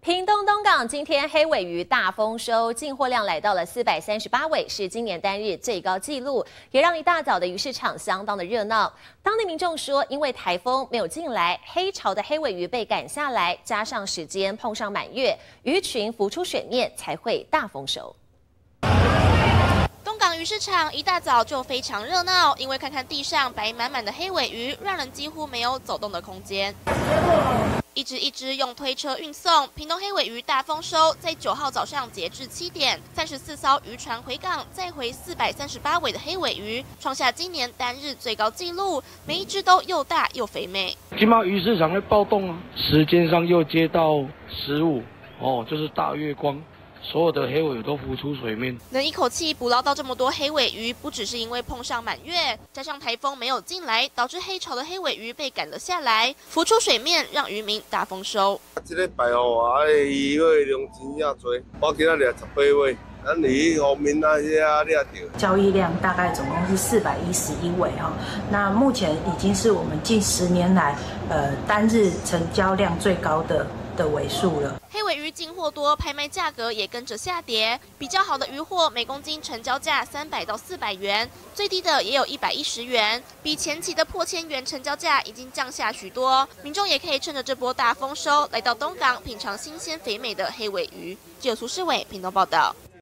屏东东港今天黑尾鱼大丰收，进货量来到了四百三十八尾，是今年单日最高纪录，也让一大早的鱼市场相当的热闹。当地民众说，因为台风没有进来，黑潮的黑尾鱼被赶下来，加上时间碰上满月，鱼群浮出水面，才会大丰收。市场一大早就非常热闹，因为看看地上白满满的黑尾鱼，让人几乎没有走动的空间。一只一只用推车运送，屏东黑尾鱼大丰收，在九号早上截至七点，三十四艘渔船回港，再回四百三十八尾的黑尾鱼，创下今年单日最高纪录，每一只都又大又肥美。金茂鱼市场会暴动啊，时间上又接到十五哦，就是大月光。所有的黑尾鱼都浮出水面，能一口气捕捞到这么多黑尾鱼，不只是因为碰上满月，加上台风没有进来，导致黑潮的黑尾鱼被赶了下来，浮出水面，让渔民大丰收。这个白鱼尾量真正多，我今仔日十八尾，咱离后面那些啊，你也钓。交易量大概总共是四百一十一位哈，那目前已经是我们近十年来呃单日成交量最高的。的尾数了。黑尾鱼进货多，拍卖价格也跟着下跌。比较好的鱼货，每公斤成交价三百到四百元，最低的也有一百一十元，比前期的破千元成交价已经降下许多。民众也可以趁着这波大丰收，来到东港品尝新鲜肥美的黑尾鱼。记者苏世伟，屏东报道。